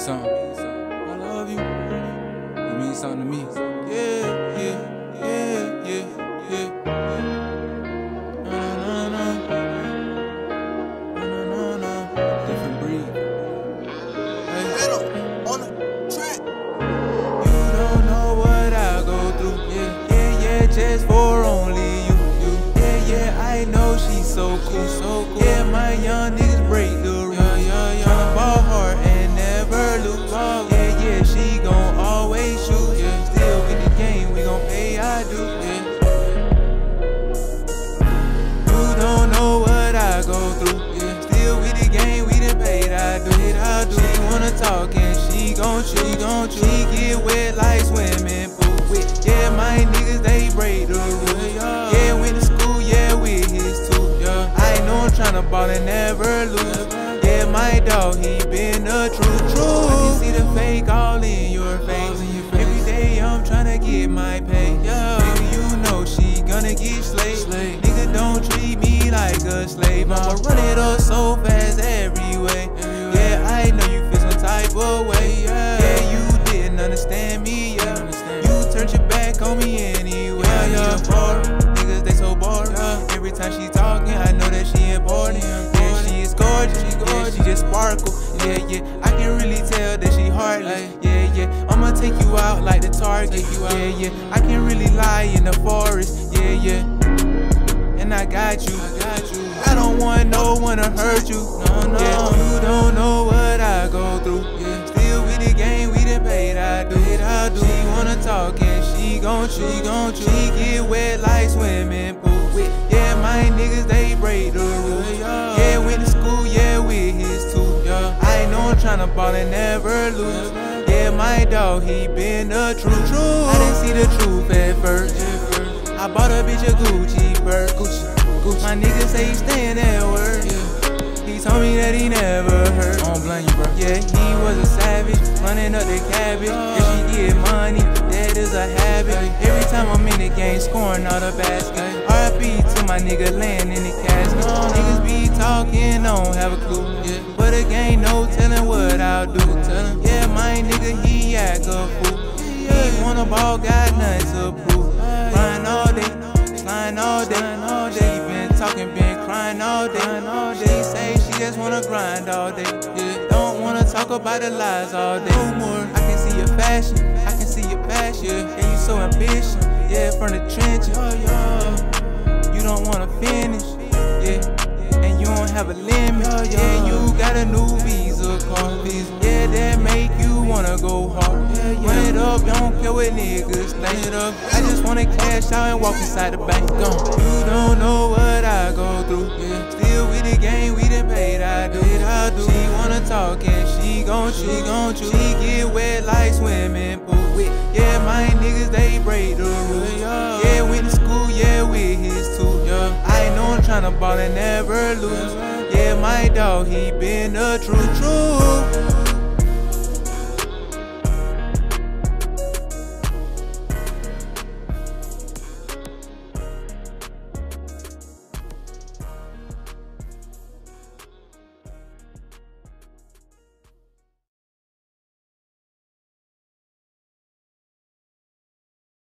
means something. I love you. It means something to me. Yeah, yeah, yeah, yeah, yeah. Na, na, na. Na, na, na. Different breed. Hey. on the track. You don't know what I go through. Yeah, yeah, yeah, just for only you. you. Yeah, yeah, I know she's so cool, so cool. Yeah, my young niggas break the tryna ball and never lose. Yeah, my dog, he been truth, true. Can see the fake all in your face. Every day I'm tryna get my pay. Nigga, you know she gonna get slayed. Nigga, don't treat me like a slave. I'ma run it up so fast every way. Yeah, I know you feel some type of way. Yeah, you didn't understand me. Yeah, you turned your back on me anyway. Yeah, yeah, boring. Niggas they so boring. Every time she talking, I know that she important. Yeah, she is gorgeous. Yeah, she just sparkle. Yeah, yeah, I can really tell that she heartless. Yeah, yeah, I'ma take you out like the target. Yeah, yeah, I can really lie in the forest. Yeah, yeah, and I got you. I got you. I don't want no one to hurt you. No, no, yeah, you don't know what I go through. Yeah, still with the game, we done paid I do. I do. She wanna talk and she gon' she gon' She get wet like swimming pool. Tryna ball and never lose. Yeah, my dog, he been the truth. True. I didn't see the truth at first. I bought a bitch a Gucci Gucci. My nigga say he staying at work. He told me that he never hurt. I don't blame you, bro. Yeah, he was a savage, running up the cabbage. If she get money, that is a habit. Every time I'm in the game, scoring all the baskets. My nigga laying in the casket. Niggas be talking, don't have a clue. But again, no telling what I'll do. Yeah, my nigga, he act a fool. He wanna ball, got nothing to prove. Crying all day, slime all day, all day. She been talking, been crying all day, all day. She say she just wanna grind all day. Yeah, don't wanna talk about the lies all day. No more. I can see your fashion, I can see your passion. Yeah, you so ambitious. Yeah, from the trenches. Yeah, finish. Yeah, and you don't have a limit. Yeah, you got a new visa card. Yeah, that make you wanna go hard. Run it up, you don't care what niggas think. it up. I just wanna cash out and walk inside the bank. Gone. You don't know what I go through. Yeah. Still with the game, we done paid. I do. I do. She wanna talk and she gon' she gon' chew. She get wet like swimming pool. Yeah, my niggas they break the rules. Yeah, tryna ball and never lose. Yeah, my dog, he been the true, true.